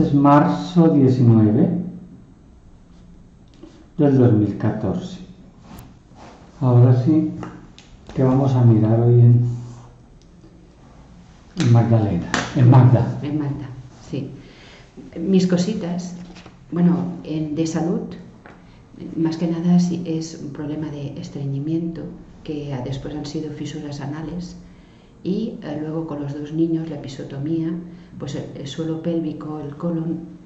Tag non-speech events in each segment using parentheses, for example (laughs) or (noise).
es marzo 19 del 2014. Ahora sí que vamos a mirar hoy en, en Magdalena, en Magda. En Magda, sí. Mis cositas, bueno, en, de salud, más que nada es un problema de estreñimiento, que después han sido fisuras anales, y eh, luego con los dos niños la episotomía, pues el, el suelo pélvico, el colon,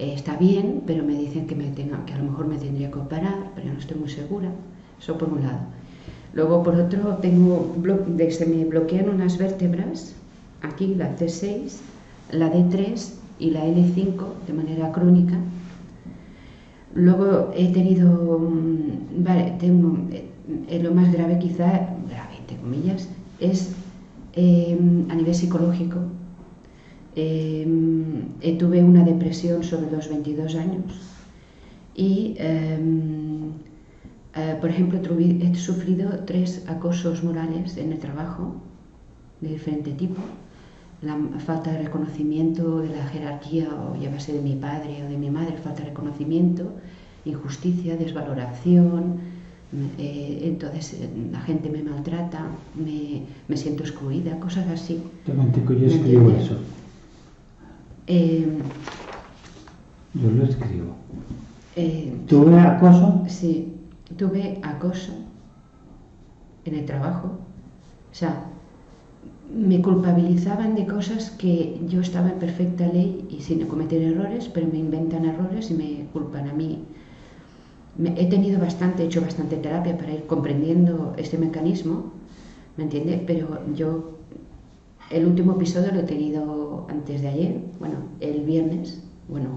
eh, está bien, pero me dicen que, me tenga, que a lo mejor me tendría que operar, pero no estoy muy segura. Eso por un lado. Luego, por otro, tengo se me bloquean unas vértebras, aquí la C6, la D3 y la L5 de manera crónica. Luego he tenido, mm, vale, tengo, eh, lo más grave quizá, grave entre comillas, es eh, a nivel psicológico. Eh, tuve una depresión sobre los 22 años y eh, por ejemplo, he sufrido tres acosos morales en el trabajo de diferente tipo. La falta de reconocimiento de la jerarquía, o llámase de mi padre o de mi madre, falta de reconocimiento, injusticia, desvaloración. Eh, entonces eh, la gente me maltrata, me, me, siento excluida, cosas así. Te yo escribo eso. yo lo escribo. ¿Tuve acoso? Sí tuve acoso en el trabajo. O sea, me culpabilizaban de cosas que yo estaba en perfecta ley y sin cometer errores, pero me inventan errores y me culpan a mí. He tenido bastante, he hecho bastante terapia para ir comprendiendo este mecanismo, ¿me entiende? Pero yo, el último episodio lo he tenido antes de ayer, bueno, el viernes, bueno,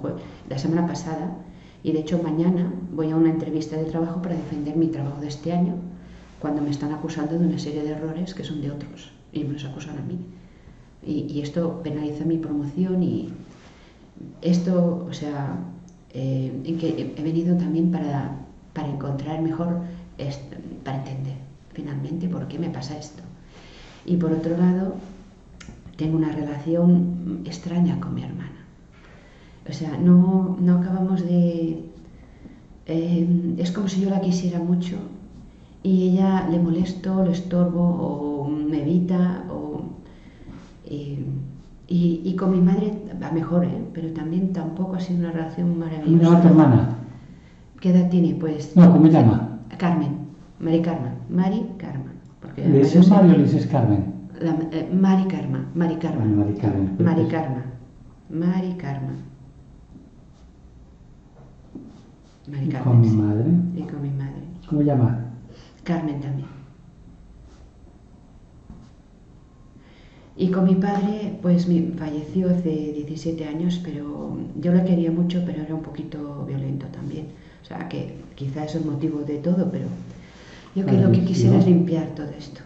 la semana pasada, y de hecho mañana voy a una entrevista de trabajo para defender mi trabajo de este año, cuando me están acusando de una serie de errores que son de otros y me los acusan a mí. Y, esto penaliza mi promoción y esto, o sea, eh, en que he venido también para, para encontrar mejor, para entender finalmente por qué me pasa esto. Y por otro lado, tengo una relación extraña con mi hermana. O sea, no, no acabamos de... Eh, es como si yo la quisiera mucho y ella le molesto, le estorbo o me evita o... y, y, con mi madre va mejor, ¿eh? pero también tampoco ha sido una relación maravillosa. ¿Cómo tu hermana? ¿Qué edad tiene? Pues... No, ¿cómo se llama? Carmen, Mari Carmen, Mari Carmen. ¿Le dices Mari o le dices Carmen? La, eh, Mari Carmen, Mari Carmen. Mari Carmen. Mari Carmen. Mari Carmen. ¿Y con mi madre? Y con mi madre. ¿Cómo llama? Carmen también. Y con mi padre, pues falleció hace 17 años, pero yo la quería mucho, pero era un poquito violento también. O sea, que quizá es el motivo de todo, pero yo que lo que quisiera es limpiar todo esto.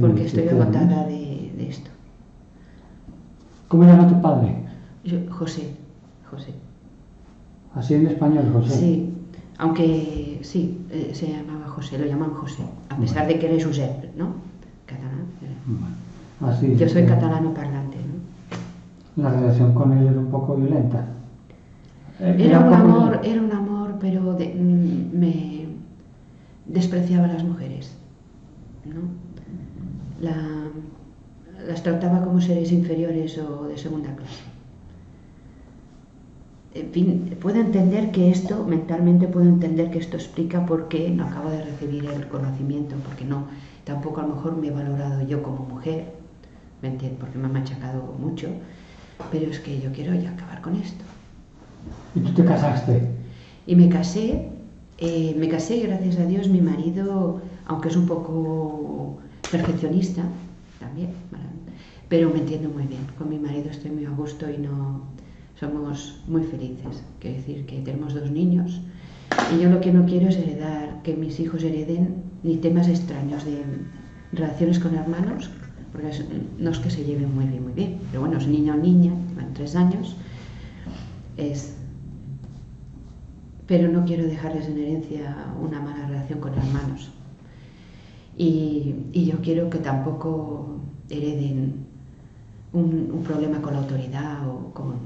porque estoy agotada de, de, esto. ¿Cómo llama tu padre? José. José. ¿Así en español, José? Sí, aunque sí, eh, se llamaba José, lo llaman José, a pesar de que eres Josep, ¿no? Catalán. Así Yo soy catalano parlante, ¿no? La relación con él era un poco violenta. Eh, era, un amor, era un amor, pero mm, me despreciaba a las mujeres, ¿no? las trataba como seres inferiores o de segunda clase en fin, puedo entender que esto, mentalmente puedo entender que esto explica por qué no acabo de recibir el conocimiento, porque no, tampoco a lo mejor me he valorado yo como mujer, ¿me entiendes? Porque me ha machacado mucho, pero es que yo quiero ya acabar con esto. ¿Y tú te casaste? Y me casé, eh, me casé y gracias a Dios mi marido, aunque es un poco perfeccionista, también, pero me entiendo muy bien, con mi marido estoy muy a gusto y no somos muy felices. Quiero decir que tenemos dos niños y yo lo que no quiero es heredar, que mis hijos hereden ni temas extraños de relaciones con hermanos, porque no es que se lleven muy bien, muy bien, pero bueno, es niño o niña, van tres años, es... Pero no quiero dejarles en herencia una mala relación con hermanos. Y, y yo quiero que tampoco hereden un, un problema con la autoridad o con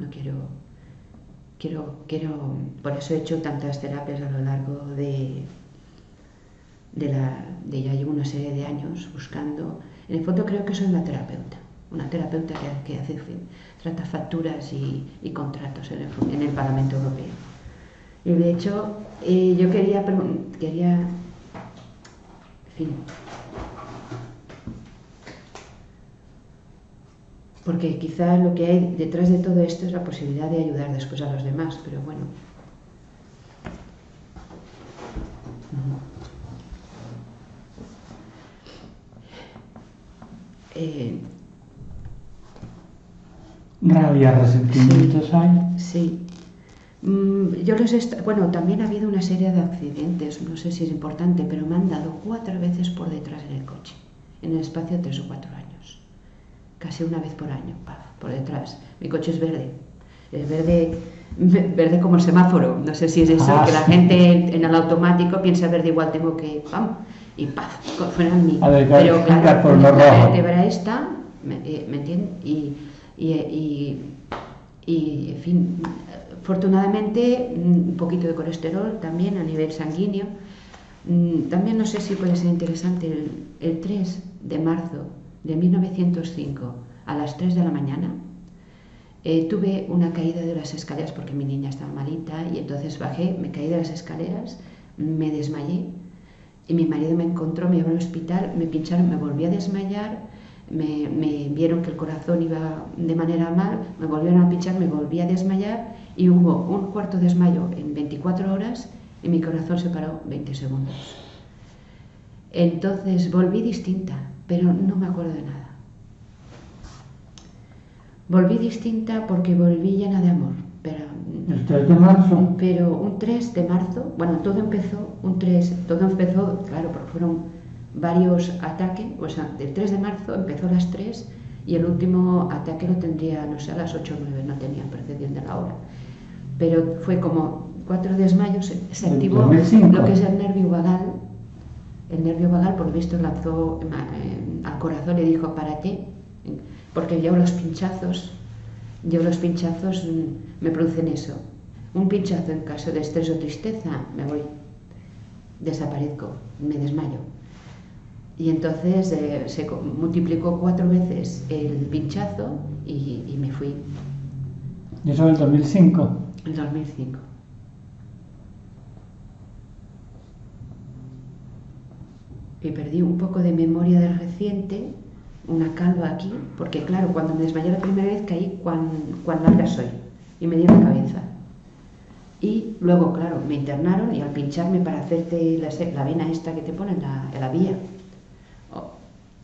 no quiero, quiero, quiero, por eso he hecho tantas terapias a lo largo de, de, la, de ya llevo una serie de años buscando, en el fondo creo que soy una terapeuta, una terapeuta que, que hace, trata facturas y, contratos en el, en el, Parlamento Europeo. Y de hecho, eh, yo quería, quería, en fin, porque quizás lo que hay detrás de todo esto es la posibilidad de ayudar después a los demás, pero bueno. Eh, Rabia, resentimientos hay. Sí. Mm, yo los bueno, también ha habido una serie de accidentes, no sé si es importante, pero me han dado cuatro veces por detrás en el coche, en el espacio de tres o cuatro años casi una vez por año, por detrás. Mi coche es verde, es verde, verde como el semáforo. No sé si es eso, ah, que la gente en el automático piensa verde igual tengo que, ¡pam! Y ¡paf! fuera en mí. Pero claro, por la vértebra esta, ¿me, eh, ¿me entiendes? Y, y, y, en fin, afortunadamente un poquito de colesterol también a nivel sanguíneo. Mm, también no sé si puede ser interesante el, el 3 de marzo de 1905 a las 3 de la mañana, eh, tuve una caída de las escaleras porque mi niña estaba malita y entonces bajé, me caí de las escaleras, me desmayé y mi marido me encontró, me llevó al hospital, me pincharon, me volví a desmayar, me, me, vieron que el corazón iba de manera mal, me volvieron a pinchar, me volví a desmayar y hubo un cuarto desmayo en 24 horas y mi corazón se paró 20 segundos. Entonces volví distinta, pero no me acuerdo de nada. Volví distinta porque volví llena de amor. Pero, ¿El 3 de marzo? Pero un 3 de marzo, bueno, todo empezó, un 3, todo empezó, claro, porque fueron varios ataques, o sea, el 3 de marzo empezó a las 3 y el último ataque lo tendría, no sé, a las 8 o 9, no tenía de la hora. Pero fue como cuatro desmayos, se activó lo que es el nervio vagal, el nervio vagal, por lo visto, lanzó eh, al corazón y dijo, párate, porque yo los pinchazos, yo los pinchazos me producen eso. Un pinchazo en caso de estrés o tristeza, me voy, desaparezco, me desmayo. Y entonces eh, se multiplicó cuatro veces el pinchazo y, y me fui. ¿Y eso en el 2005? En 2005. y perdí un poco de memoria del reciente, una calva aquí, porque claro, cuando me desmayé la primera vez caí cuán, cuán larga soy y me di la cabeza. Y luego, claro, me internaron y al pincharme para hacerte la, vena esta que te ponen, la, la vía,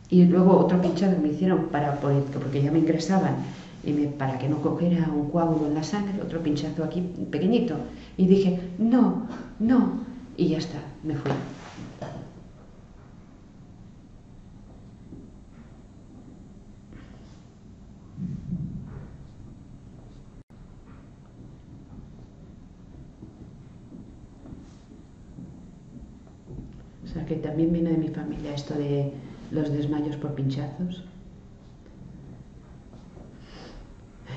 y luego otro pinchado me hicieron para porque ya me ingresaban y me, para que no cogiera un coágulo en la sangre, otro pinchazo aquí pequeñito. Y dije, no, no, y ya está, me fui. O sea que también viene de mi familia esto de los desmayos por pinchazos.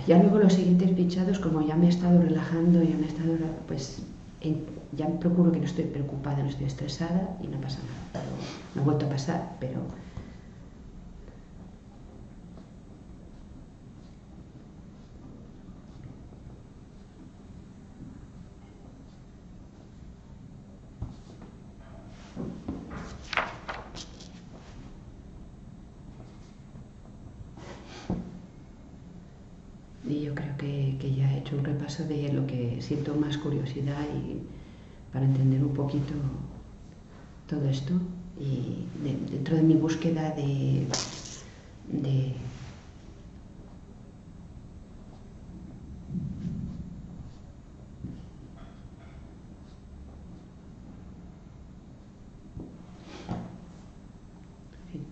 Ya luego los siguientes pinchados, como ya me he estado relajando, ya me he estado, pues ya procuro que no estoy preocupada, no estoy estresada y no pasa nada. Me ha vuelto a pasar, pero de lo que siento más curiosidad y para entender un poquito todo esto y dentro de mi búsqueda de, de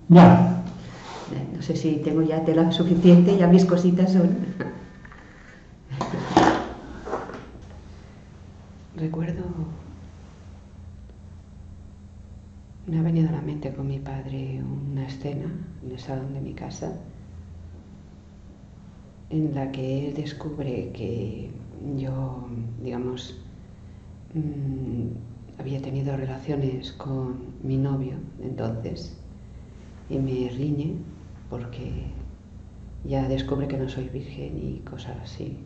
Ya. No sé si tengo ya tela suficiente, ya mis cositas son. recuerdo, me ha venido a la mente con mi padre una escena en el salón de mi casa en la que él descubre que yo, digamos, mm, había tenido relaciones con mi novio entonces y me riñe porque ya descubre que no soy virgen y cosas así.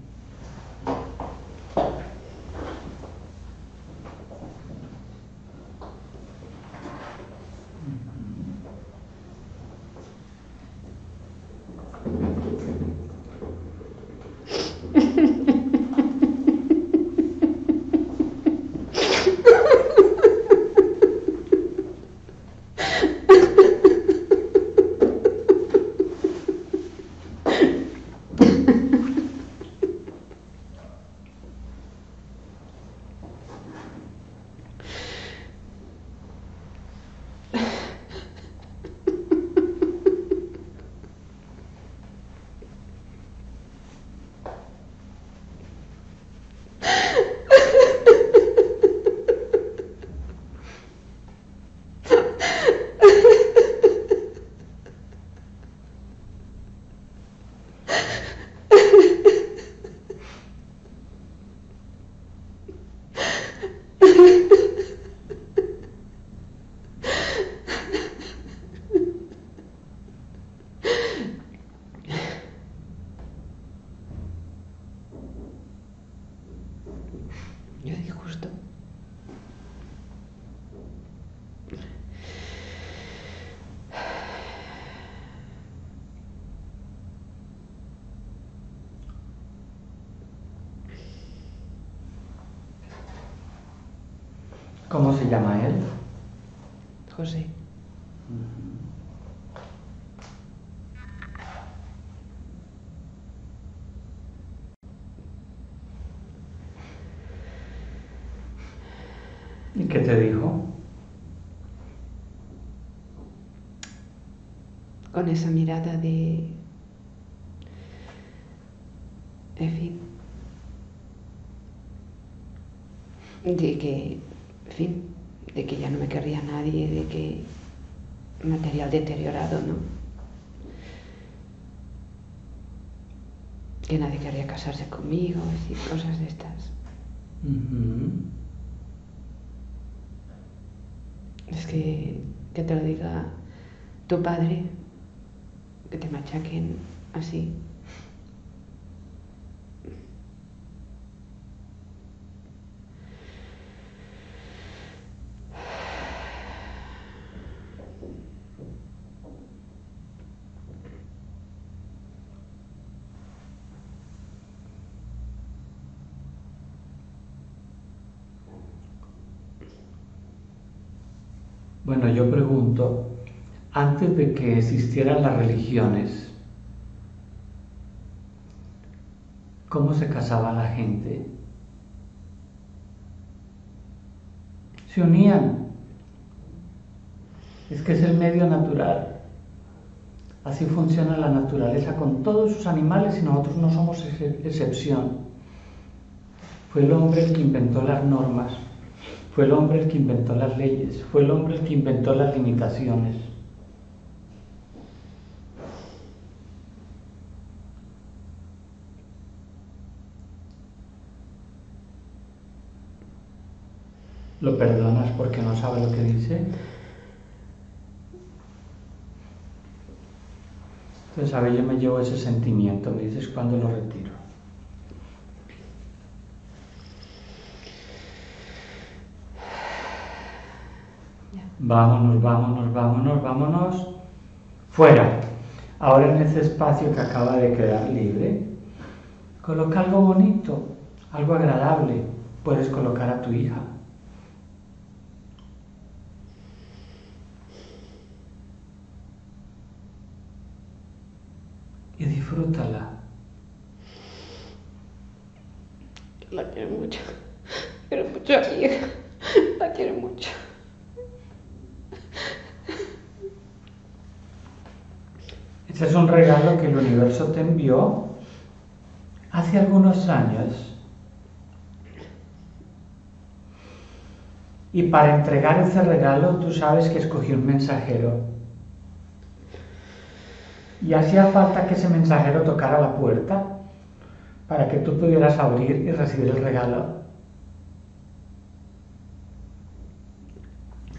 Yo dije justo. ¿Cómo se llama él? José. ¿Y qué te dijo? Con esa mirada de... En fin. De que, en fin, de que ya no me querría nadie, de que material deteriorado, ¿no? Que nadie querría casarse conmigo, es decir, cosas de estas. Es que, que te lo diga tu padre, que te machaquen así. Bueno, yo pregunto, antes que existieran las religiones, ¿cómo se casaba la gente? Se unían. Es que es el medio natural. Así funciona la naturaleza con todos sus animales y nosotros no somos ex- excepción. Fue el hombre el que inventó las normas, fue el hombre el que inventó las leyes, fue el hombre el que inventó las limitaciones. ¿Lo perdonas porque no sabe lo que dice? Entonces, a ver, yo me llevo ese sentimiento, me dices cuándo lo retiro. Vámonos, vámonos, vámonos, vámonos. Fuera. Ahora en ese espacio que acaba de quedar libre, coloca algo bonito, algo agradable. Puedes colocar a tu hija. Disfrútala. La quiero mucho. (laughs) Quiero mucho a mi hija. La quiero mucho. Ese es un regalo que el universo te envió hace algunos años. Y para entregar ese regalo tú sabes que escogí un mensajero. Y hacía falta que ese mensajero tocara la puerta. para que tú pudieras abrir y recibir el regalo.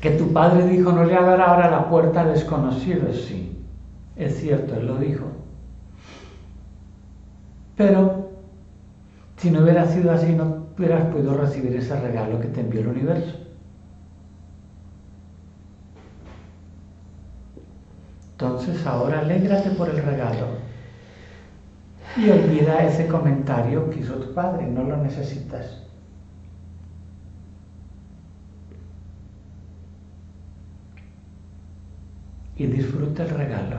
Que tu padre dijo, no le abra ahora la puerta a desconocidos, sí, es cierto, él lo dijo. Pero si no hubiera sido así, no hubieras podido recibir ese regalo que te envió el universo. Entonces ahora alégrate por el regalo y olvida ese comentario que hizo tu padre, no lo necesitas. Y disfruta el regalo.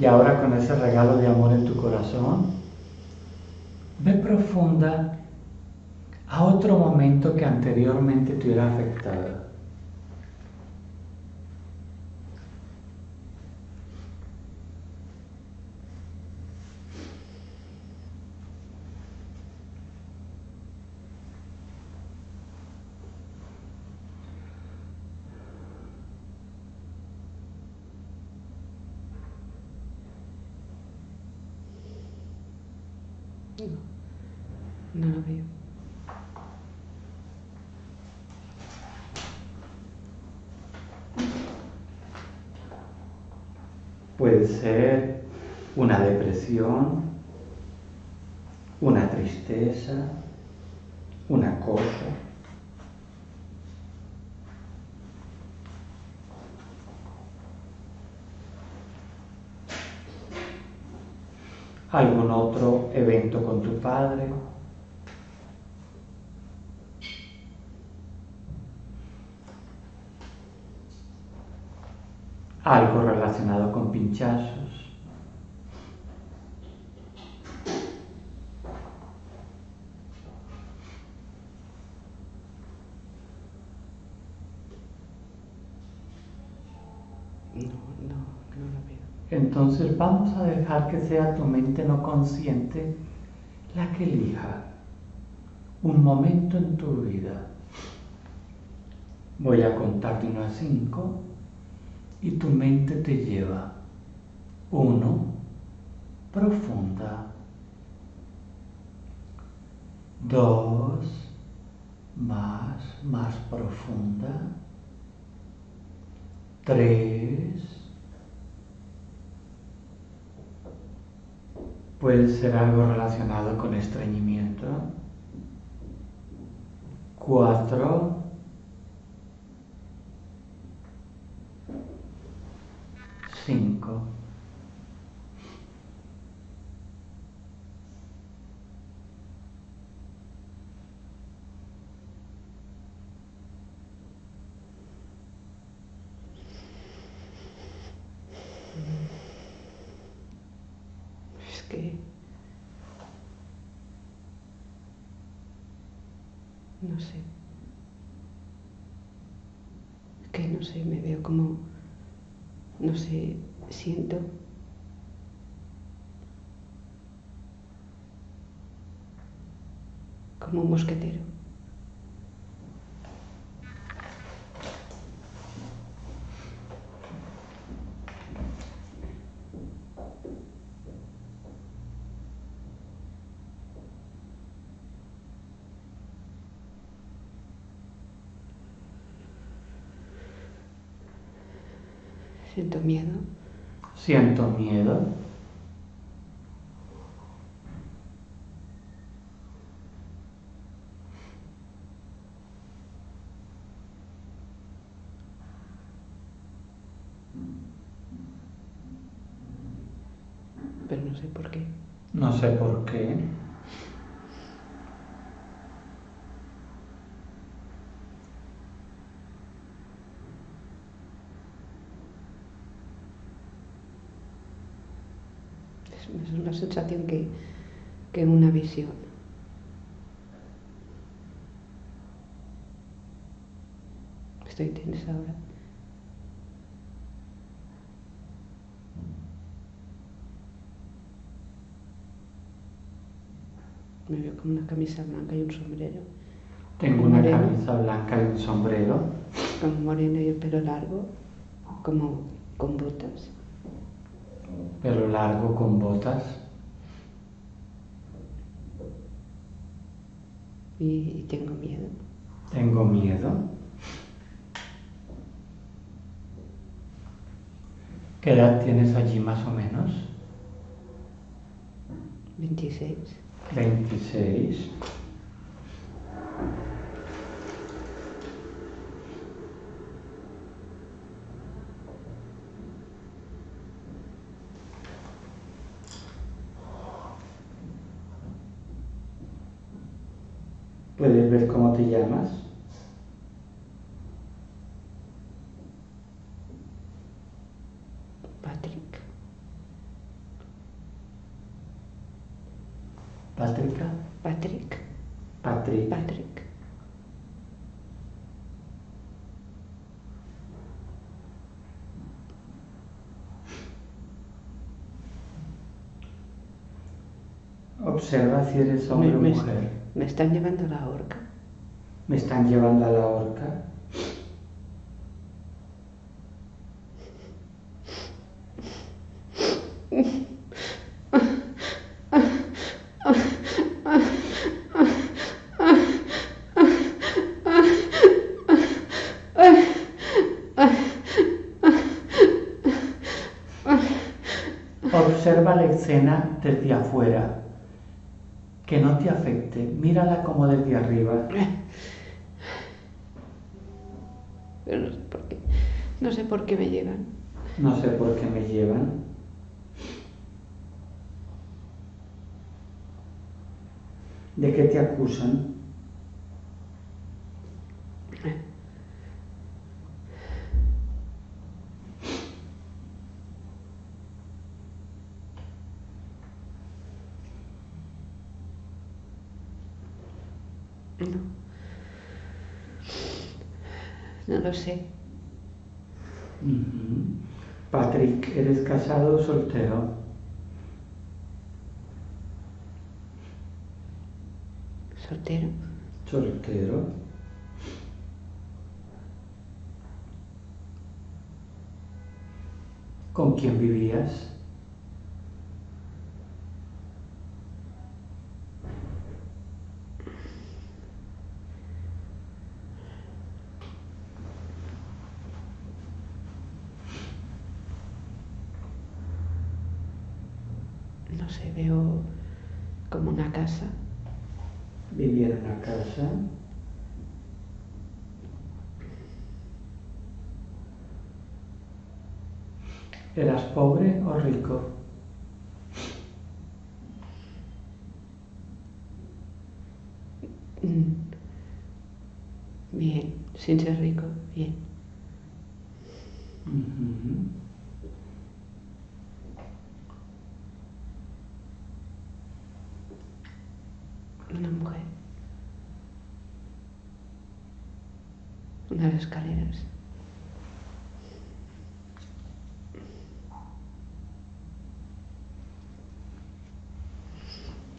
Y ahora con ese regalo de amor en tu corazón, ve profunda a otro momento que anteriormente te hubiera afectado. Puede ser una depresión, una tristeza, una cosa. algún otro evento con tu padre. Algo relacionado con pinchazos. No, no, no lo veo. Entonces vamos a dejar que sea tu mente no consciente la que elija un momento en tu vida. Voy a contar de 1 a 5 y tu mente te lleva. 1. Profunda. 2. Más, más profunda. 3. Puede ser algo relacionado con estreñimiento. Cuatro. Cinco. Es que... No sé. Que no sé, me veo como... No sé, siento... Como un mosquetero. Siento miedo. Siento miedo. pero no sé por qué. No sé por qué. Una sensación que, que una visión. Estoy tensa ahora. Me veo con una camisa blanca y un sombrero. Tengo una Moreno. camisa blanca y un sombrero. Como moreno y el pelo largo, como con botas pelo largo con botas. Y tengo miedo. Tengo miedo. ¿Qué edad tienes allí más o menos? 26. 26. ¿Puedes ver cómo te llamas? Patrick. Patrica. Patrick. Patrick. Patrick. Observa si eres hombre o Me- mujer. Me están llevando a la horca. Me están llevando a la horca. (laughs) Observa la escena desde afuera. Que no te afecte. Mírala como desde arriba. Pero no sé por qué. No sé por qué me llevan. No sé por qué me llevan. ¿De qué te acusan? No. Patrick, ¿eres casado o soltero? Soltero. Soltero. ¿Con quién vivías? No sé, veo como una casa. Vivía en una casa. ¿Eras pobre o rico? Mm. Bien, sin ser rico, bien. Una mujer. Unas escaleras.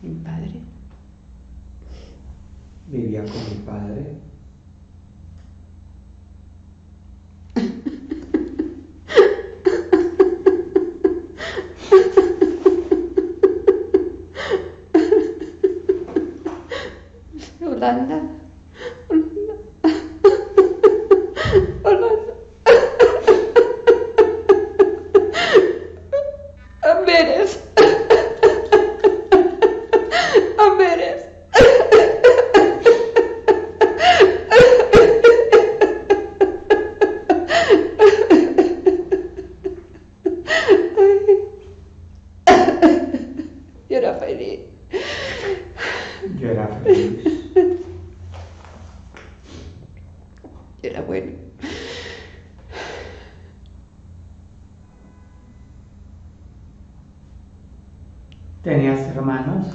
Mi padre. Vivía con mi padre. Holanda. Holanda. Holanda. Amberes. Amberes. Yo era feliz. Yo era feliz. Yo era bueno. ¿Tenías hermanos?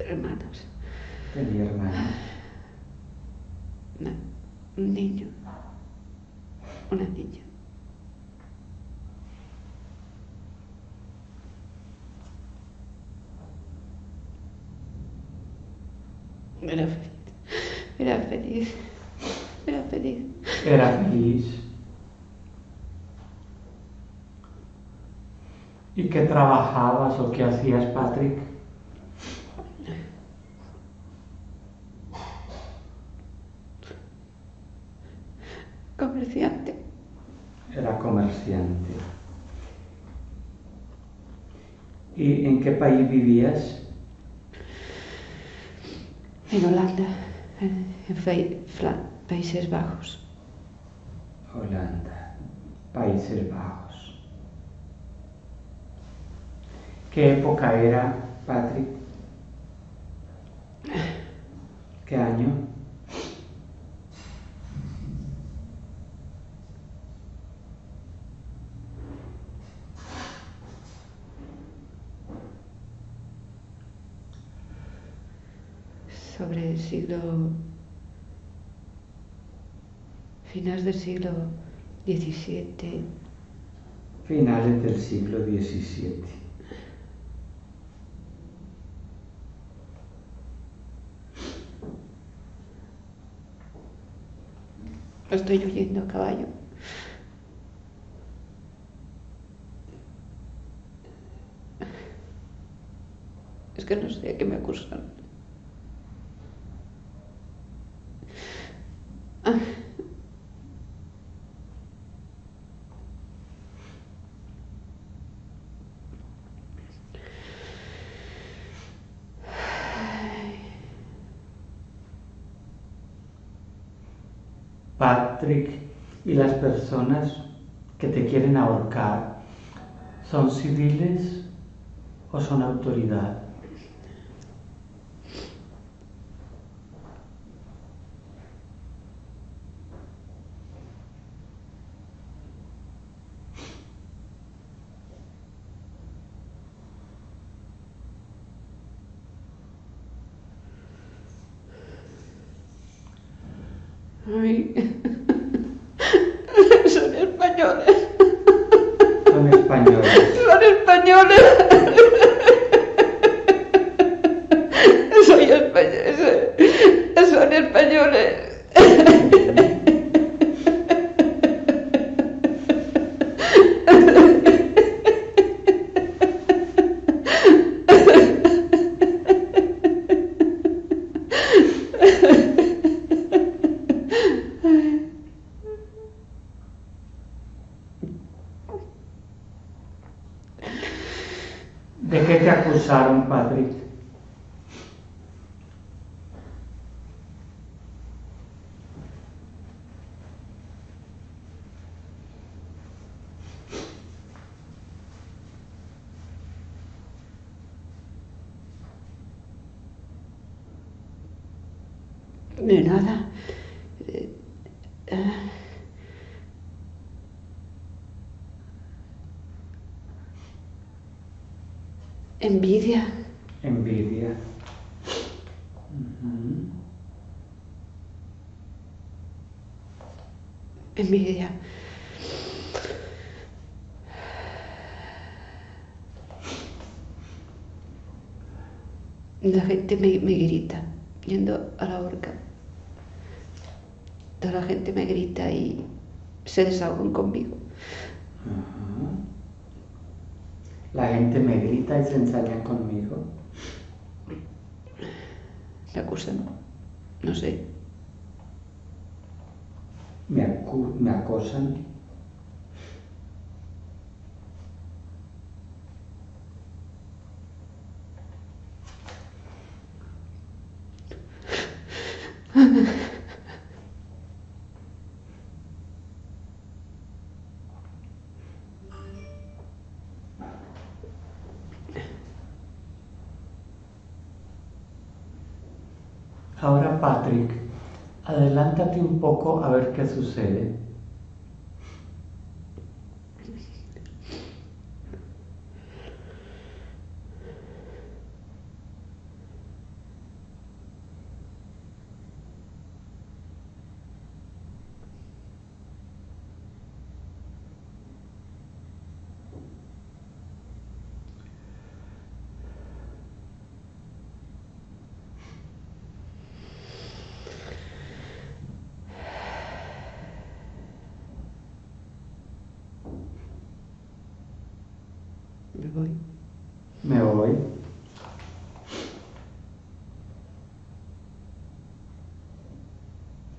Hermanos. Tenía hermanos. No, un niño. Una niña. Era feliz. Era feliz. Era feliz. Era feliz. ¿Y qué trabajabas o qué hacías, Patrick? Comerciante. Era comerciante. ¿Y en qué país vivías? En Holanda, en Países Bajos. Holanda, Países Bajos. ¿Qué época era, Patrick? ¿Qué año? sobre el siglo, finales del siglo XVII. Finales del siglo XVII. Estoy oyendo a caballo. Es que no sé a qué me acusan. Patrick, y las personas que te quieren ahorcar, ¿son civiles o son autoridad? Ay. Son españoles. Son españoles. Son españoles. Soy español. Son españoles. ¿De qué te acusaron, Patrick? De nada. Eh, eh, envidia. Envidia. Envidia. La gente me, me grita yendo a la horca. Toda la gente me grita y se desahogan conmigo. Ajá. La gente me grita y se ensaña conmigo. Me acusan. No sé. Me, acu- me acosan. Ahora, Patrick, adelántate un poco a ver qué sucede. Voy. Me voy.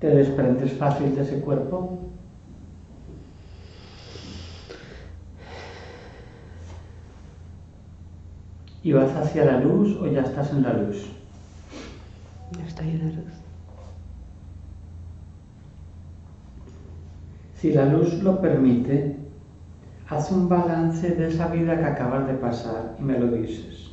¿Te desprendes fácil de ese cuerpo? ¿Y vas hacia la luz o ya estás en la luz? Ya estoy en la luz. Si la luz lo permite, haz un balance de esa vida que acabas de pasar y me lo dices.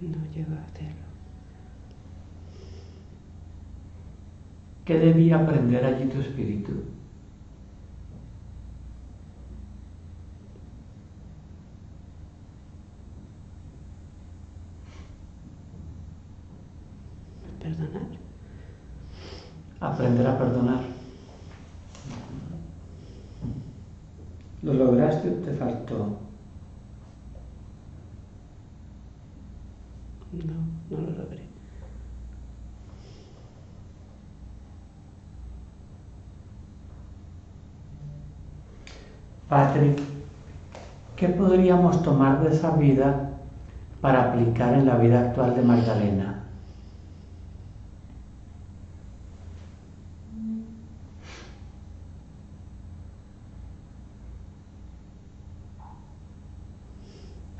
No llego a hacerlo. ¿Qué debía aprender allí tu espíritu? Perdonar. Aprender a perdonar. ¿Lo lograste o te faltó? No, no lo logré. Patrick, ¿qué podríamos tomar de esa vida para aplicar en la vida actual de Magdalena?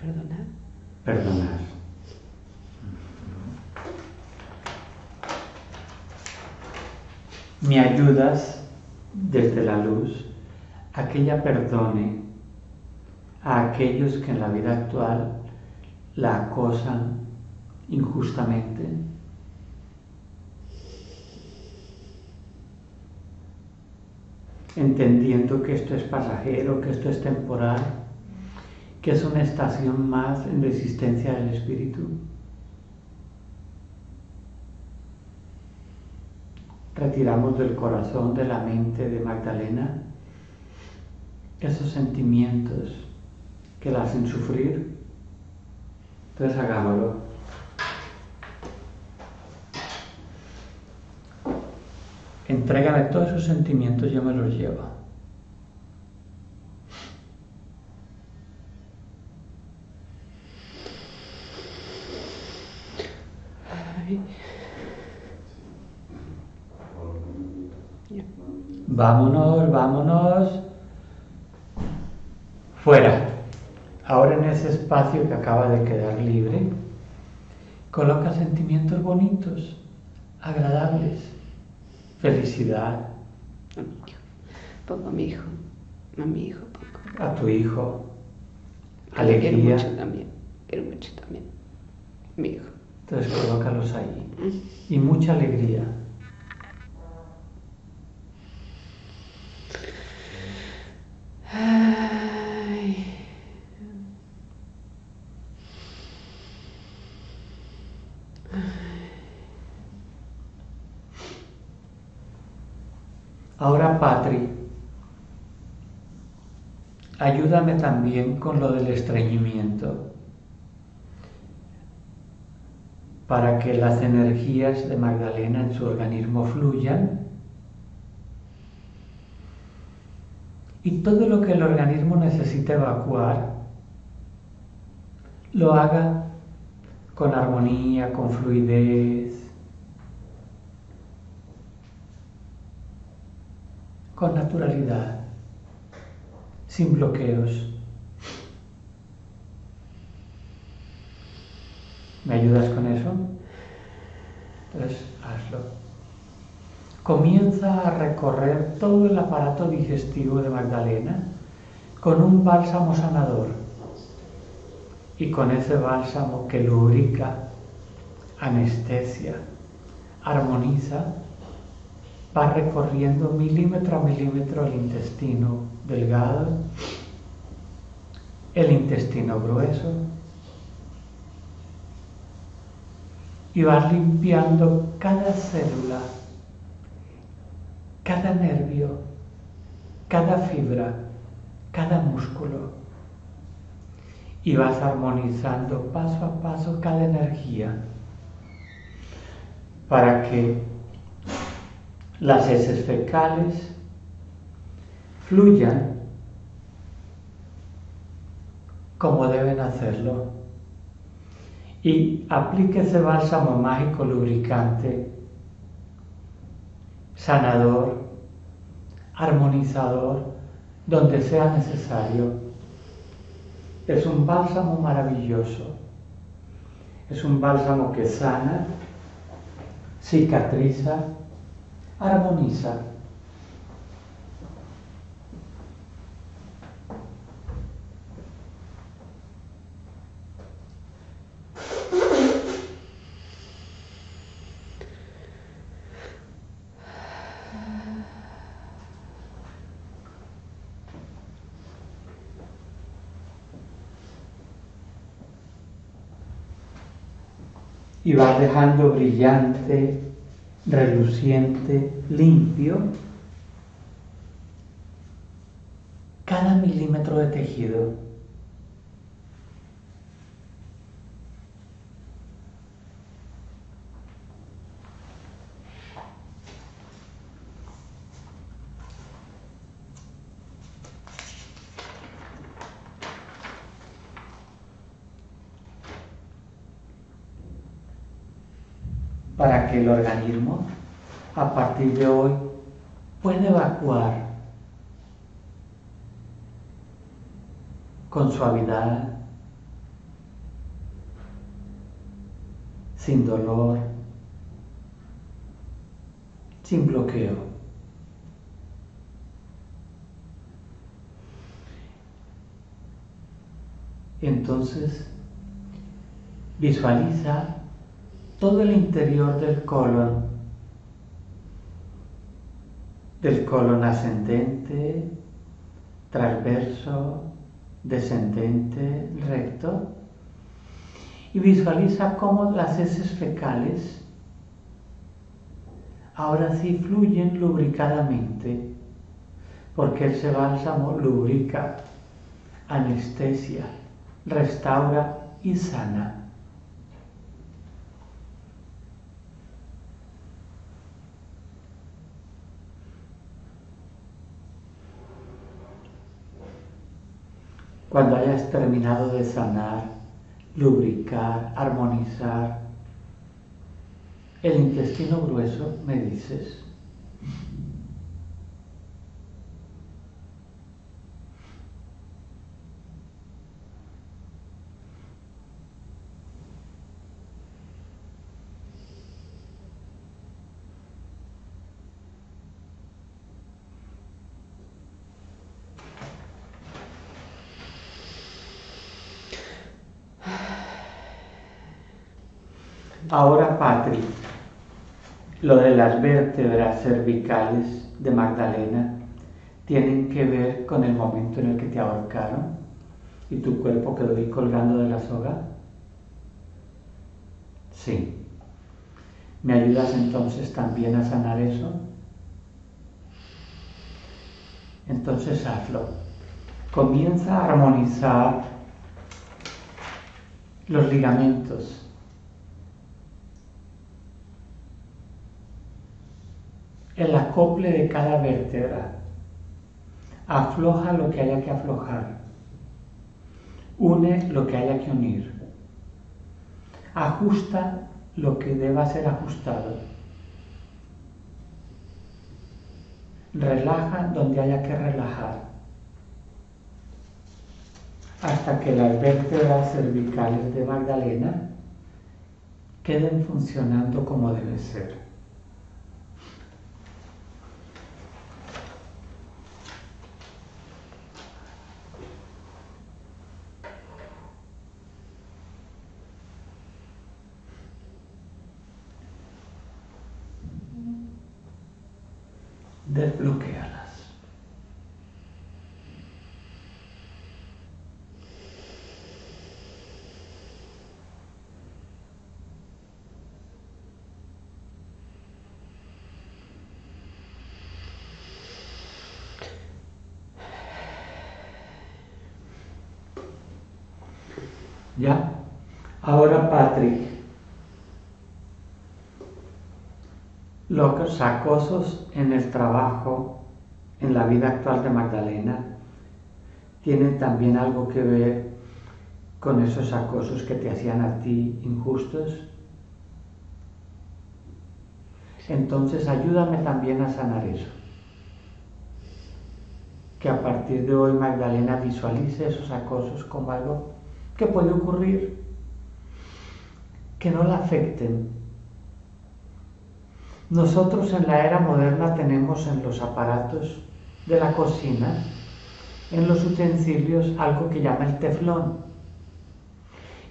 Perdonar. Perdonar. Me ayudas desde la luz a que ella perdone a aquellos que en la vida actual la acosan injustamente. Entendiendo que esto es pasajero, que esto es temporal, que es una estación más en la existencia del espíritu. Retiramos del corazón, de la mente de Magdalena esos sentimientos que la hacen sufrir. Entonces hagámoslo. Entrégame todos esos sentimientos, yo me los llevo. Vámonos. Fuera. Ahora en ese espacio que acaba de quedar libre, coloca sentimientos bonitos, agradables, felicidad A mi hijo. Pongo a mi hijo. A mi hijo pongo. a tu hijo, Que le Quiero alegría. mucho también. Quiero mucho también. Mi hijo. Entonces colócalos ahí. Y mucha alegría. Ay. Ahora, Patri, ayúdame también con lo del estreñimiento, para que las energías de Magdalena en su organismo fluyan. Y todo lo que el organismo necesite evacuar lo haga con armonía, con fluidez, con naturalidad, sin bloqueos. ¿Me ayudas con eso? Entonces, hazlo. Comienza a recorrer todo el aparato digestivo de Magdalena con un bálsamo sanador. Y con ese bálsamo que lubrica, anestesia, armoniza, va recorriendo milímetro a milímetro el intestino delgado, el intestino grueso, y vas limpiando cada célula, cada nervio, cada fibra, cada músculo. Y vas armonizando paso a paso cada energía para que las heces fecales fluyan como deben hacerlo y aplique ese bálsamo mágico lubricante, sanador, armonizador, donde sea necesario. Es un bálsamo maravilloso. Es un bálsamo que sana, cicatriza, armoniza. Y vas dejando brillante, reluciente, limpio cada milímetro de tejido. Para que el organismo a partir de hoy pueda evacuar con suavidad, sin dolor, sin bloqueo. Entonces, visualiza todo el interior del colon, del colon ascendente, transverso, descendente, recto, y visualiza cómo las heces fecales ahora sí fluyen lubricadamente, porque ese bálsamo lubrica, anestesia, restaura y sana. Cuando hayas terminado de sanar, lubricar, armonizar el intestino grueso, me dices, Ahora, Patri, lo de las vértebras cervicales de Magdalena tienen que ver con el momento en el que te ahorcaron y tu cuerpo quedó ahí colgando de la soga. Sí. ¿Me ayudas entonces también a sanar eso? Entonces hazlo. Comienza a armonizar los ligamentos el acople de cada vértebra. Afloja lo que haya que aflojar. Une lo que haya que unir. Ajusta lo que deba ser ajustado. Relaja donde haya que relajar. Hasta que las vértebras cervicales de Magdalena queden funcionando como debe ser. desbloquealas. ¿Ya? Ahora, Patrick, los acosos en el trabajo, en la vida actual de Magdalena, tienen también algo que ver con esos acosos que te hacían a ti injustos. Entonces ayúdame también a sanar eso. Que a partir de hoy Magdalena visualice esos acosos como algo que puede ocurrir, que no la afecten. Nosotros en la era moderna tenemos en los aparatos de la cocina, en los utensilios, algo que llama el teflón.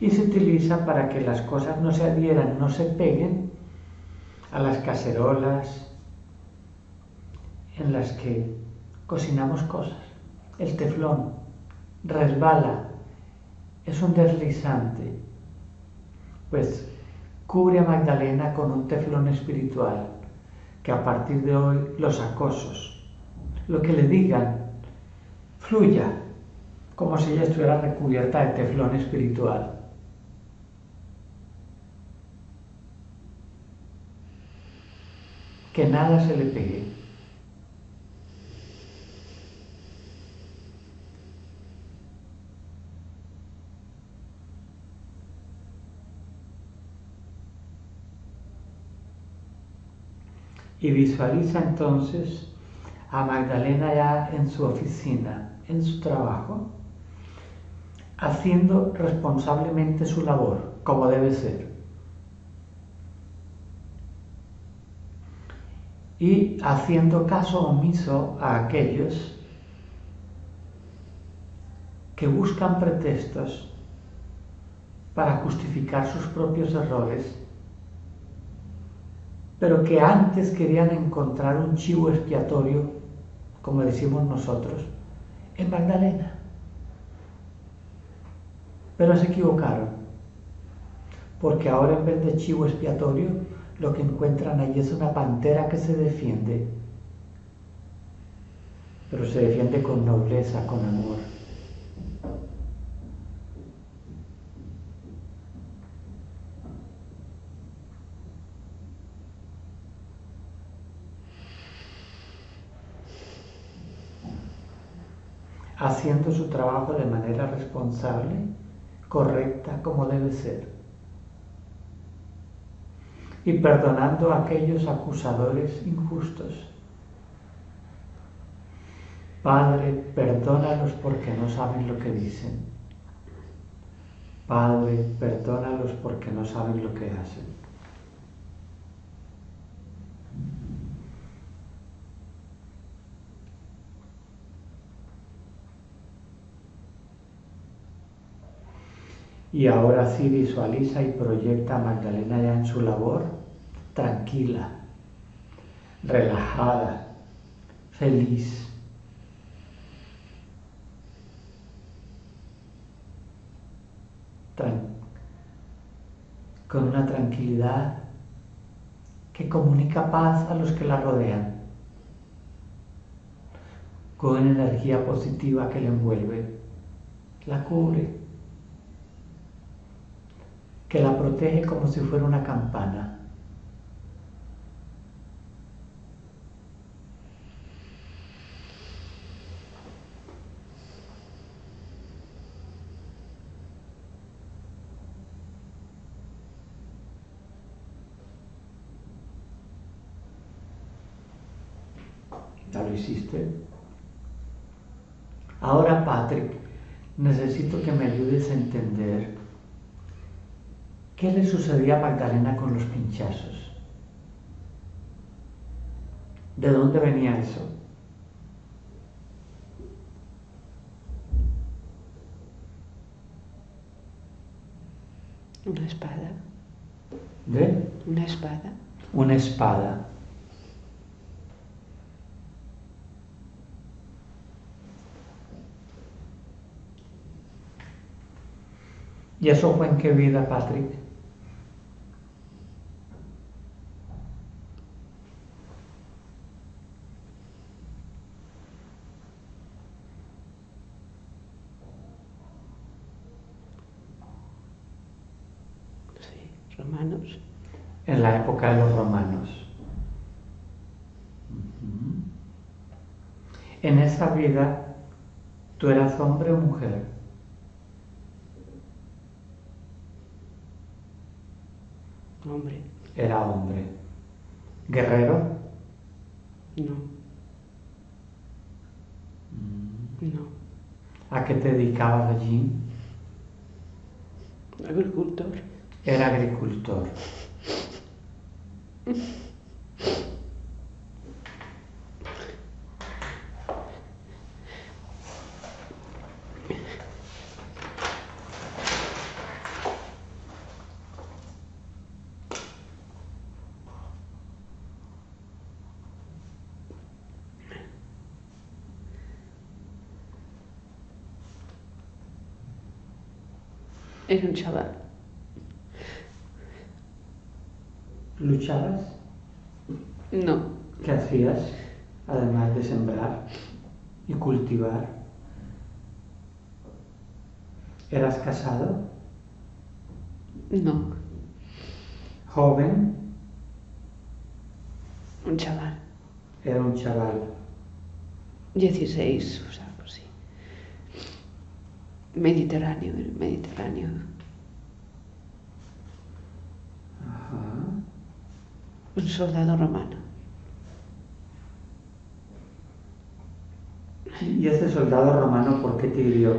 Y se utiliza para que las cosas no se adhieran, no se peguen a las cacerolas en las que cocinamos cosas. El teflón resbala, es un deslizante. Pues cubre a Magdalena con un teflón espiritual, que a partir de hoy los acosos, lo que le digan, fluya, como si ella estuviera recubierta de teflón espiritual. Que nada se le pegue. Y visualiza entonces a Magdalena ya en su oficina, en su trabajo, haciendo responsablemente su labor, como debe ser. Y haciendo caso omiso a aquellos que buscan pretextos para justificar sus propios errores pero que antes querían encontrar un chivo expiatorio, como decimos nosotros, en Magdalena. Pero se equivocaron, porque ahora en vez de chivo expiatorio, lo que encuentran allí es una pantera que se defiende, pero se defiende con nobleza, con amor. Haciendo su trabajo de manera responsable, correcta, como debe ser. Y perdonando a aquellos acusadores injustos. Padre, perdónalos porque no saben lo que dicen. Padre, perdónalos porque no saben lo que hacen. Y ahora sí visualiza y proyecta a Magdalena ya en su labor, tranquila, relajada, feliz. con una tranquilidad que comunica paz a los que la rodean, con energía positiva que le envuelve, la cubre que la protege como si fuera una campana. ¿Ya lo hiciste? Ahora, Patrick, necesito que me ayudes a entender ¿Qué le sucedía a Magdalena con los pinchazos? ¿De dónde venía eso? Una espada. ¿De? Una espada. Una espada. ¿Y eso fue en qué vida, Patrick? romanos. En la época de los romanos. En esa vida, ¿tú eras hombre o mujer? Hombre, Era hombre. ¿Guerrero? no, no. ¿A qué te dedicabas allí? Agricultor. Era agricultor. Era un chaval. ¿Luchabas? No, ¿Qué hacías? Además de sembrar y cultivar. ¿Eras casado? no, ¿Joven? un chaval. Era un chaval. 16, o sea, pues sí. Mediterráneo, Mediterráneo. Ajá. Un soldado romano. ¿Y ese soldado romano por qué te hirió?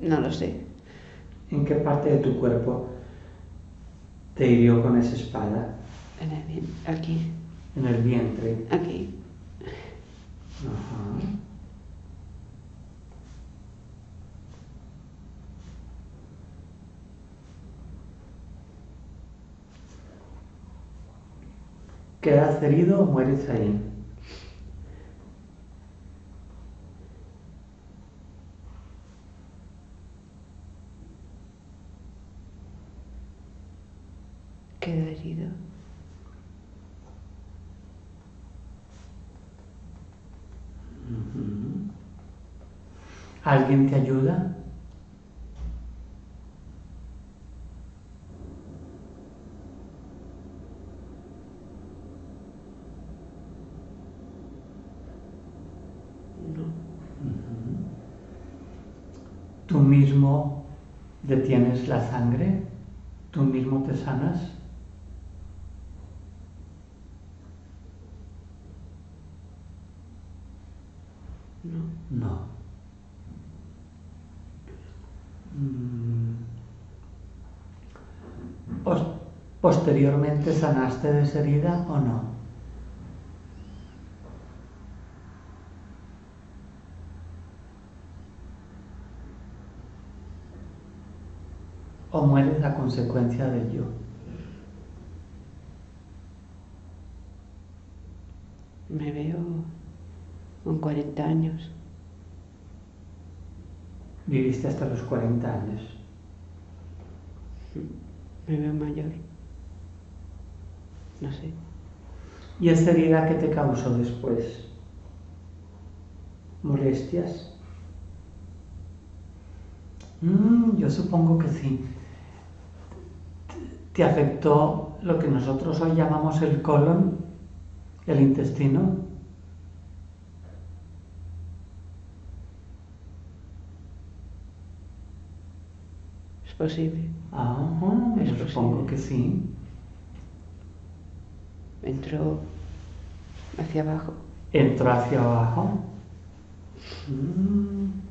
No lo sé. ¿En qué parte de tu cuerpo te hirió con esa espada? En el aquí, En el vientre. aquí. ¿Quedas herido o mueres ahí? Herido. ¿Alguien te ayuda? No. ¿Tú mismo detienes la sangre? ¿Tú mismo te sanas? No. No. Mm. Pos- ¿Posteriormente sanaste de esa herida o no? ¿O mueres a consecuencia de ello? Me veo con 40 años. Viviste hasta los 40 años. Me veo mayor. No sé. ¿Y esa herida qué te causó después? ¿Molestias? Mm, yo supongo que sí. ¿Te afectó lo que nosotros hoy llamamos el colon, el intestino? Es posible. Es yo supongo posible. que sí. Entró hacia abajo. Entró hacia abajo. Mm.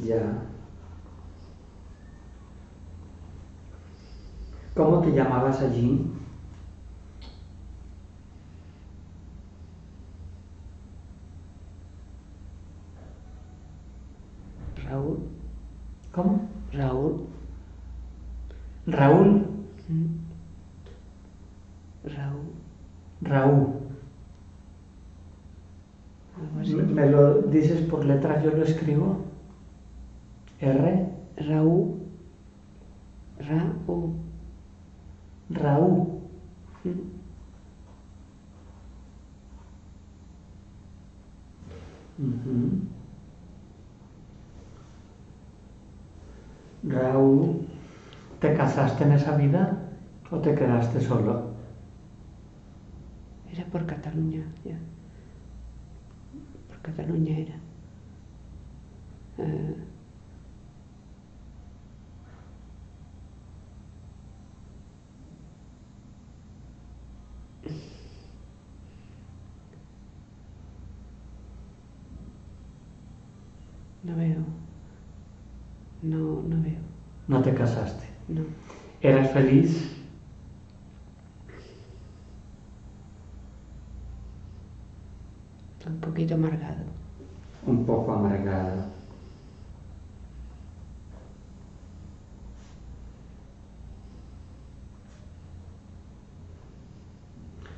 Ya. ¿Cómo te llamabas allí? Raúl. ¿Cómo? Raúl. Raúl. Mm. Raúl. Raúl. ¿Me, me lo dices por letras? Yo lo escribo. R. Raú. Raú. Raú. Uh -huh. Raúl, ¿te casaste en esa vida o te quedaste solo? Era por Cataluña, ya. Por Cataluña era. Uh, no veo. No, no veo. No te casaste. No. ¿Eras feliz? Un poquito amargado. Un poco amargado.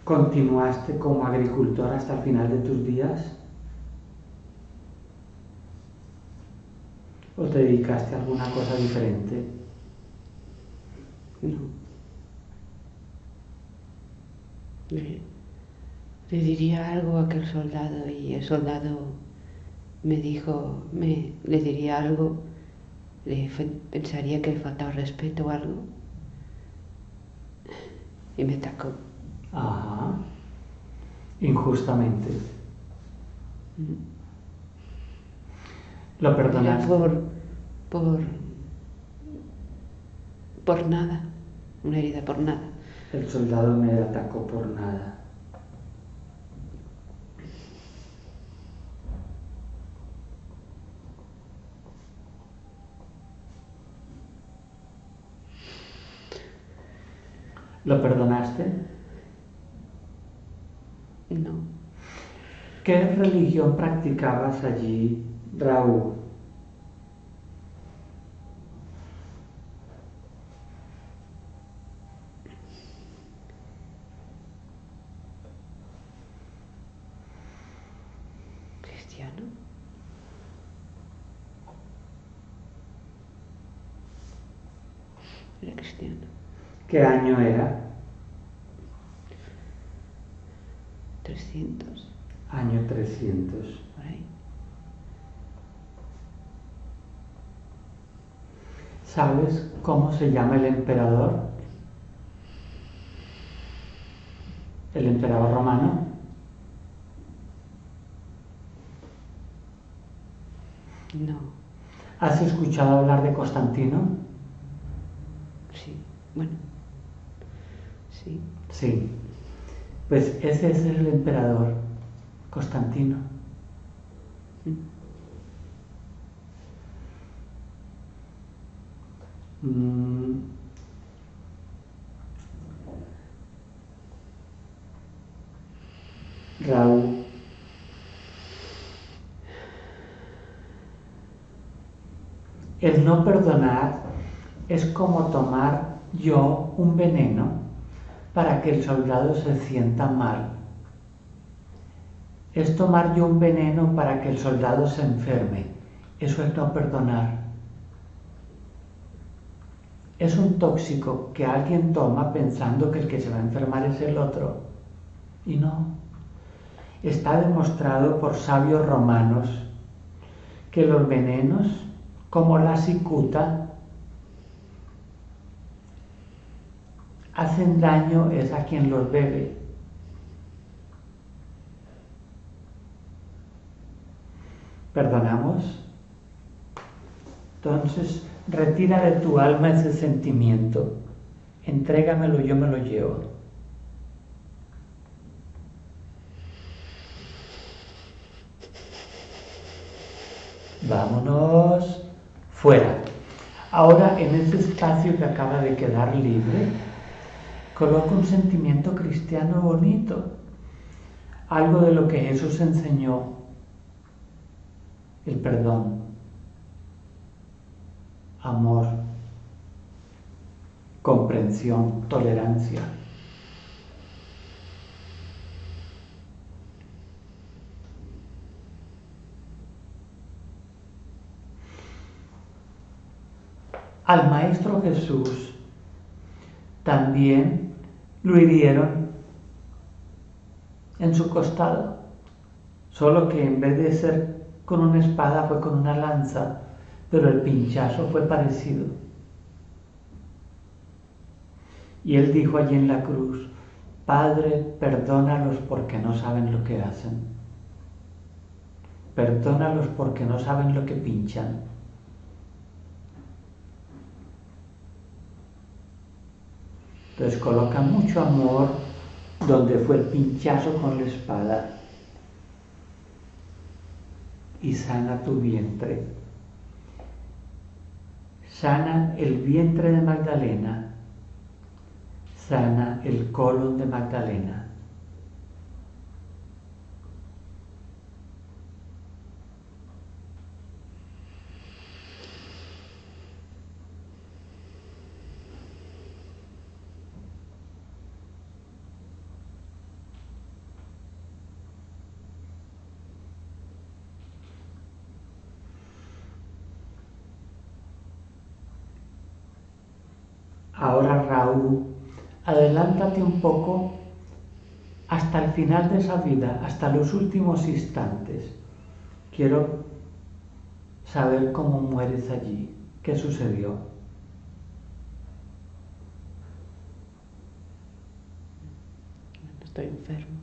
¿Continuaste como agricultor hasta el final de tus días? ¿O te dedicaste a alguna cosa diferente? No. Le, le diría algo a aquel soldado y el soldado me dijo, me, le diría algo, le pensaría que le faltaba respeto o algo y me atacó. Ajá. Injustamente. Mm. ¿Lo perdonaste? por, por, por nada, una herida por nada. El soldado me atacó por nada. ¿Lo perdonaste? No, ¿Qué religión practicabas allí, Raúl? cristiano. Era cristiano. ¿Qué año era? 300, Año 300. por ahí. ¿Sabes cómo se llama el emperador? ¿El emperador romano? No, ¿Has escuchado hablar de Constantino? sí, bueno, sí, Sí. Pues ese es el emperador, Constantino. mm, Mm. Raúl. El no perdonar es como tomar yo un veneno para que el soldado se sienta mal. Es tomar yo un veneno para que el soldado se enferme. Eso es no perdonar. Es un tóxico que alguien toma pensando que el que se va a enfermar es el otro. Y no. Está demostrado por sabios romanos que los venenos, como la cicuta, hacen daño es a quien los bebe. ¿Perdonamos? Entonces, retira de tu alma ese sentimiento. Entrégamelo, yo me lo llevo. Vámonos fuera. Ahora, en ese espacio que acaba de quedar libre, coloca un sentimiento cristiano bonito. Algo de lo que Jesús enseñó. El perdón amor, comprensión, tolerancia. Al Maestro Jesús también lo hirieron en su costado, solo que en vez de ser con una espada fue con una lanza, pero el pinchazo fue parecido. Y él dijo allí en la cruz, Padre, perdónalos porque no saben lo que hacen. Perdónalos porque no saben lo que pinchan. Entonces coloca mucho amor donde fue el pinchazo con la espada y sana tu vientre. Sana el vientre de Magdalena sana el colon de Magdalena. Ahora Raúl un poco hasta el final de esa vida, hasta los últimos instantes. Quiero saber cómo mueres allí, qué sucedió. Estoy enfermo.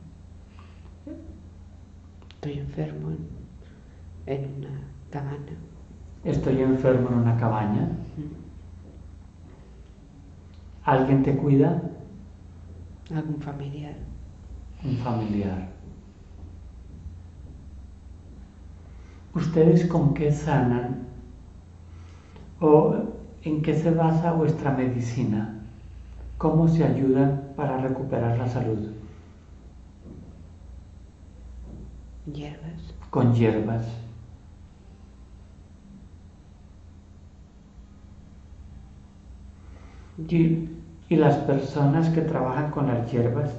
Estoy enfermo en, una cabaña. Estoy enfermo en una cabaña. ¿Alguien te cuida? Algún familiar. Un familiar. ¿Ustedes con qué sanan? ¿O en qué se basa vuestra medicina? ¿Cómo se ayudan para recuperar la salud? Hierbas. Con hierbas. Y, y las personas que trabajan con las hierbas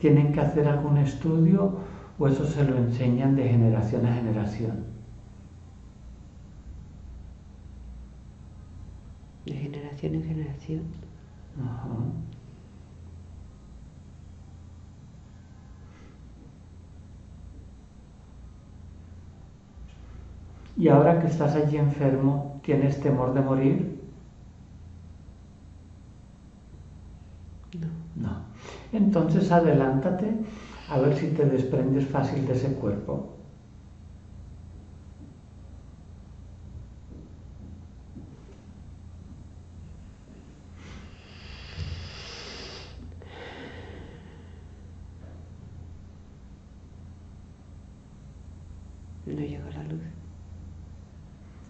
tienen que hacer algún estudio o eso se lo enseñan de generación a generación. De generación en generación. Ajá. Y ahora que estás allí enfermo, ¿tienes temor de morir? No. Entonces adelántate a ver si te desprendes fácil de ese cuerpo. No llega la luz.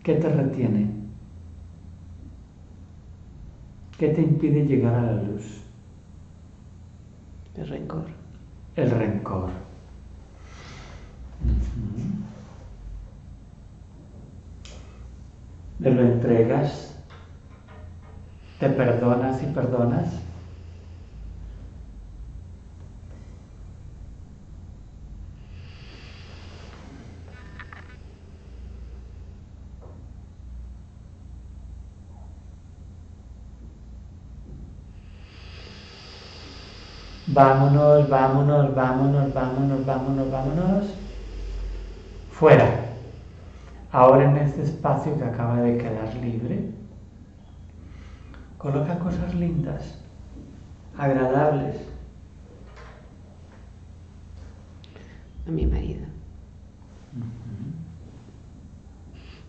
¿Qué te retiene? ¿Qué te impide llegar a la luz? El rencor. El rencor. ¿Me lo entregas? ¿Te perdonas y perdonas? Vámonos, vámonos, vámonos, vámonos, vámonos, vámonos. Fuera. Ahora en este espacio que acaba de quedar libre, coloca cosas lindas, agradables. A mi marido.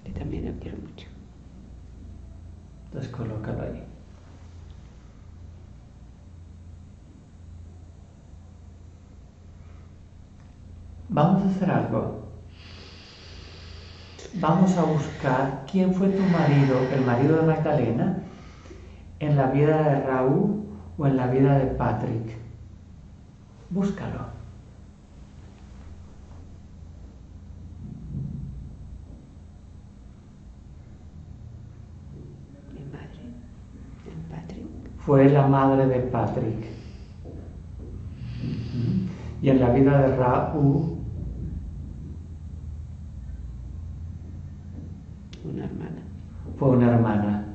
Que también lo quiero mucho. Entonces colócalo ahí. Vamos a hacer algo. Vamos a buscar quién fue tu marido, el marido de Magdalena, en la vida de Raúl o en la vida de Patrick. Búscalo. Mi madre. El Patrick. Fue la madre de Patrick. Y en la vida de Raúl Una hermana. fue una hermana.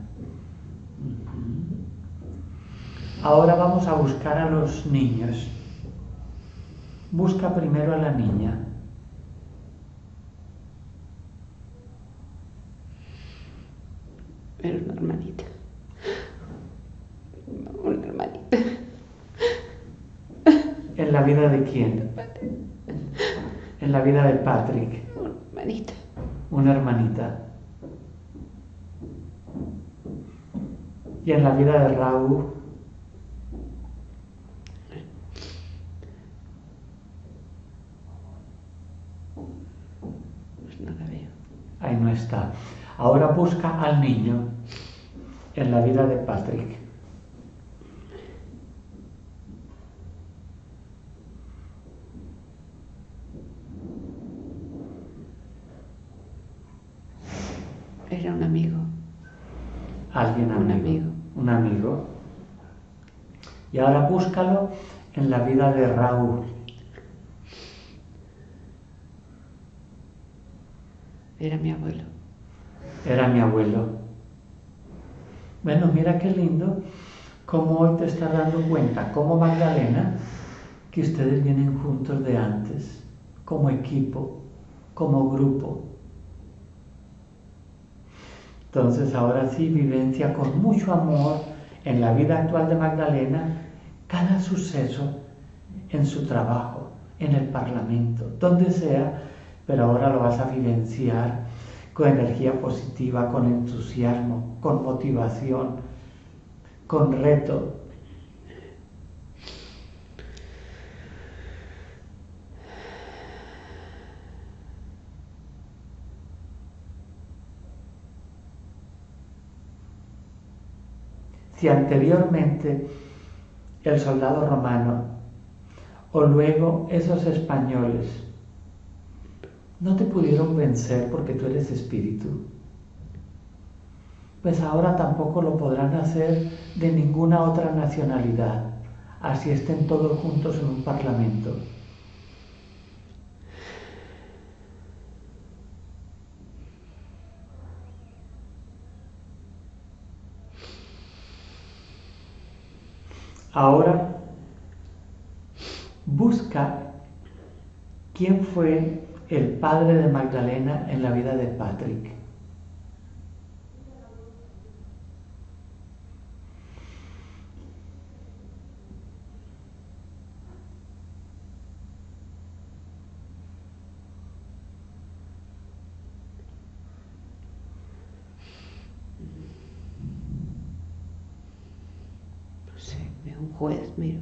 Ahora vamos a buscar a los niños. Busca primero a la niña. Era una hermanita. Una hermanita. ¿En la vida de quién? En la vida de Patrick. Una hermanita. Una hermanita. Y en la vida de Raúl. Pues veo. Ahí no está. Ahora busca al niño en la vida de Patrick. Era un amigo. Alguien Un amigo. amigo. Un amigo. Y ahora búscalo en la vida de Raúl. Era mi abuelo. Era mi abuelo. Bueno, mira qué lindo cómo hoy te estás dando cuenta, como Magdalena, que ustedes vienen juntos de antes, como equipo, como grupo. Entonces ahora sí vivencia con mucho amor en la vida actual de Magdalena cada suceso en su trabajo, en el Parlamento, donde sea, pero ahora lo vas a vivenciar con energía positiva, con entusiasmo, con motivación, con reto. Si anteriormente el soldado romano o luego esos españoles no te pudieron vencer porque tú eres espíritu, pues ahora tampoco lo podrán hacer de ninguna otra nacionalidad, así estén todos juntos en un parlamento. Ahora busca quién fue el padre de Magdalena en la vida de Patrick. No sé, veo un juez, miro.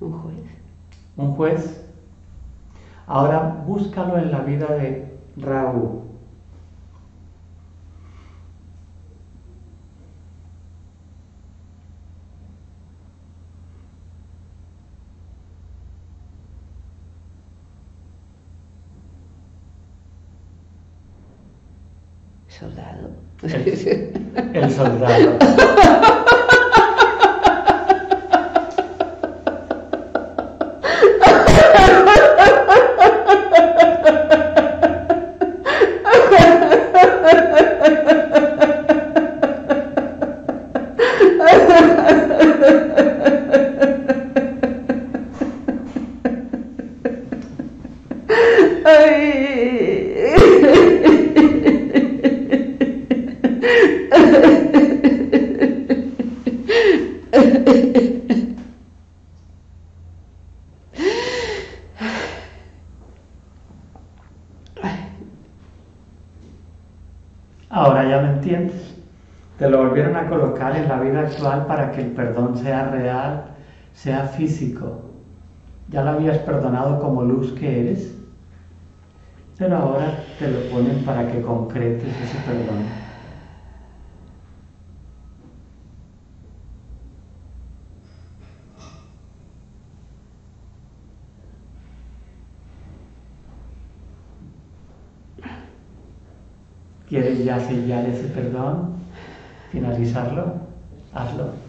Un juez. Un juez. Ahora búscalo en la vida de Raúl. Soldado. El soldado. (laughs) Ahora ya me entiendes. Te lo volvieron a colocar en la vida actual para que el perdón sea real, sea físico. Ya lo habías perdonado como luz que eres, pero ahora te lo ponen para que concretes ese perdón. ¿Quieres ya sellar ese perdón? ¿Finalizarlo? Hazlo.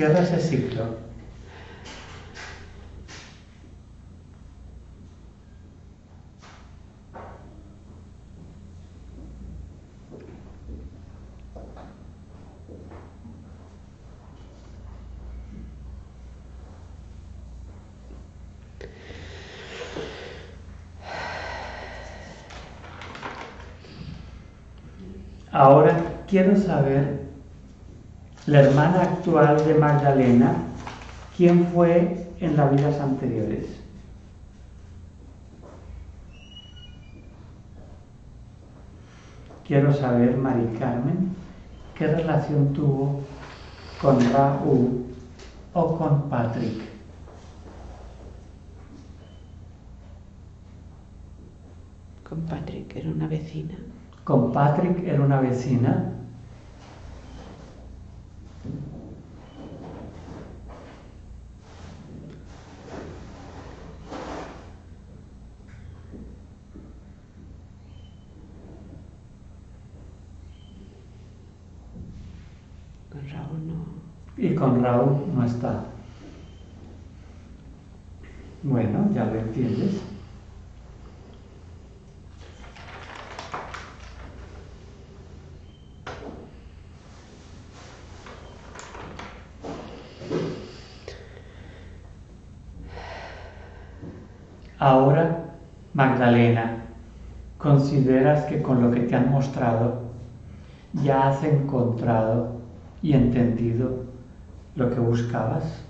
Cierra ese ciclo. Ahora quiero saber, la hermana de Magdalena, ¿quién fue en las vidas anteriores? Quiero saber, Mari Carmen, qué relación tuvo con Raúl o con Patrick. Con Patrick, era una vecina con Patrick era una vecina. Raúl no. Y con Raúl no está. Bueno, ya lo entiendes. Ahora, Magdalena, ¿consideras que con lo que te han mostrado ya has encontrado y entendido lo que buscabas?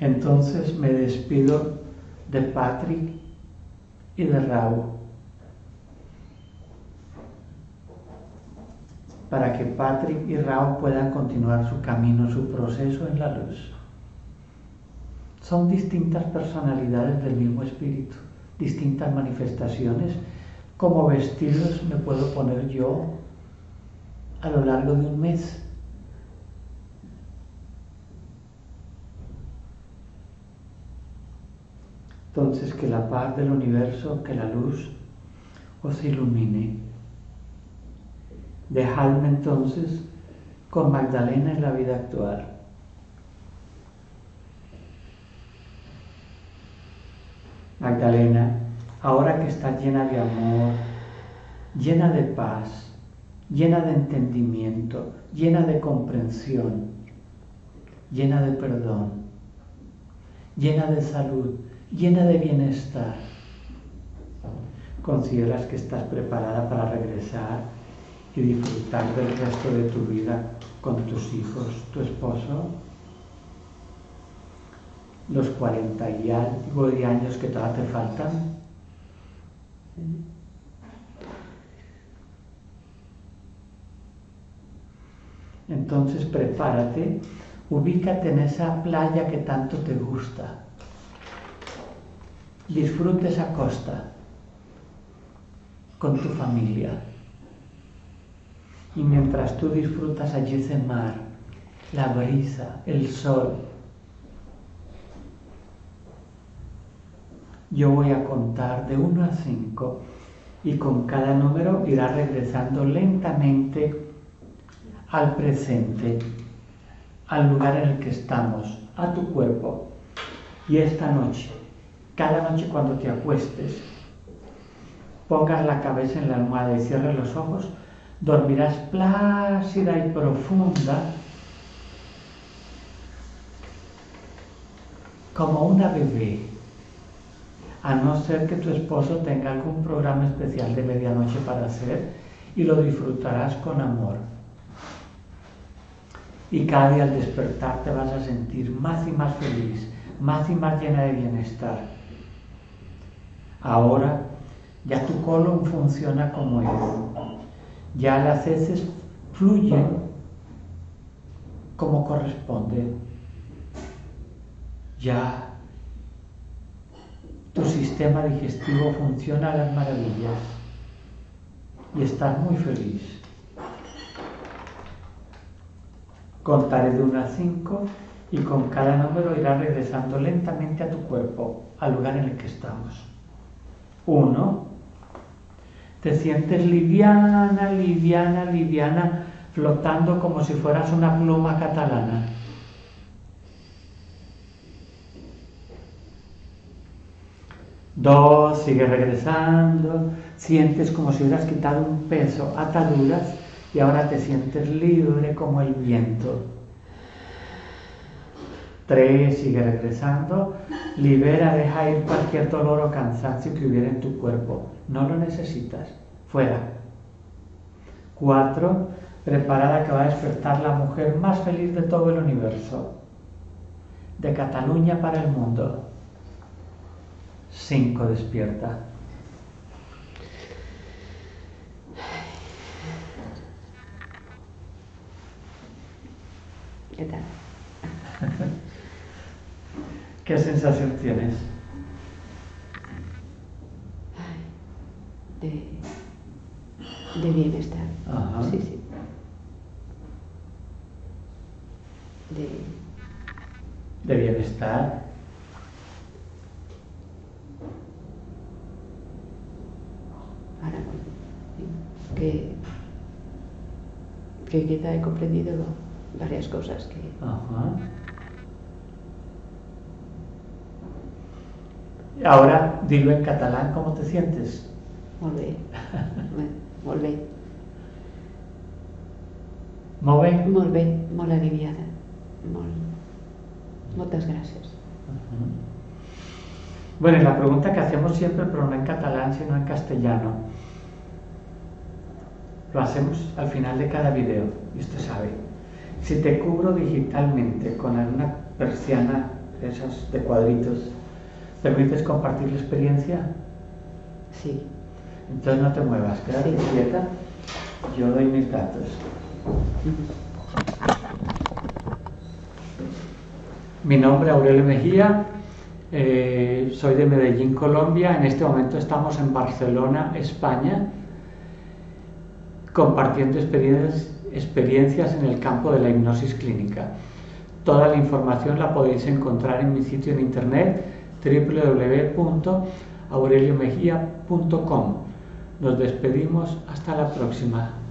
Entonces me despido de Patrick y de Raúl. para que Patrick y Raúl puedan continuar su camino, su proceso en la luz. Son distintas personalidades del mismo espíritu, distintas manifestaciones. Como vestidos me puedo poner yo a lo largo de un mes. Entonces que la paz del universo, que la luz os ilumine Dejadme entonces con Magdalena en la vida actual. Magdalena, ahora que estás llena de amor, llena de paz, llena de entendimiento, llena de comprensión, llena de perdón, llena de salud, llena de bienestar, ¿consideras que estás preparada para regresar y disfrutar del resto de tu vida con tus hijos, tu esposo, los cuarenta y algo de años que todavía te faltan. Entonces prepárate, ubícate en esa playa que tanto te gusta. Disfrute esa costa con tu familia. Y mientras tú disfrutas allí ese mar, la brisa, el sol, yo voy a contar de 1 a 5 y con cada número irá regresando lentamente al presente, al lugar en el que estamos, a tu cuerpo. Y esta noche, cada noche cuando te acuestes, pongas la cabeza en la almohada y cierres los ojos, dormirás plácida y profunda como una bebé, a no ser que tu esposo tenga algún programa especial de medianoche para hacer y lo disfrutarás con amor. Y cada día al despertar te vas a sentir más y más feliz, más y más llena de bienestar. Ahora ya tu colon funciona como es ya las heces fluyen como corresponde. Ya tu sistema digestivo funciona a las maravillas y estás muy feliz. Contaré de 1 a 5 y con cada número irá regresando lentamente a tu cuerpo, al lugar en el que estamos. 1, Te sientes liviana, liviana, liviana, flotando como si fueras una pluma catalana. Dos, sigue regresando, sientes como si hubieras quitado un peso, ataduras, y ahora te sientes libre como el viento. Tres, sigue regresando, libera, deja ir cualquier dolor o cansancio que hubiera en tu cuerpo. No lo necesitas. Fuera. Cuatro, preparada que va a despertar la mujer más feliz de todo el universo. De Cataluña para el mundo. Cinco, despierta. ¿Qué tal? (laughs) ¿Qué sensación tienes? De, de bienestar. Ajá. Sí, sí. De, De bienestar. ahora que, que quizá he comprendido varias cosas que Ajá. Ahora dilo en catalán, ¿cómo te sientes? molt bé. molt bé. ¿Molt bé? Molt bé, molt aliviada. Molt... Moltes gràcies. Bueno, y la pregunta que hacemos siempre, pero no en catalán, sino en castellano. Lo hacemos al final de cada video, y usted sabe. Si te cubro digitalmente con una persiana, de esas de cuadritos, ¿permites compartir la experiencia? Sí. Entonces no te muevas, quédate Sí. quieta. Yo doy mis datos. Mi nombre es Aurelio Mejía, eh, soy de Medellín, Colombia. En este momento estamos en Barcelona, España, compartiendo experiencias, en el campo de la hipnosis clínica. Toda la información la podéis encontrar en mi sitio en internet www.aureliomejía.com. Nos despedimos hasta la próxima.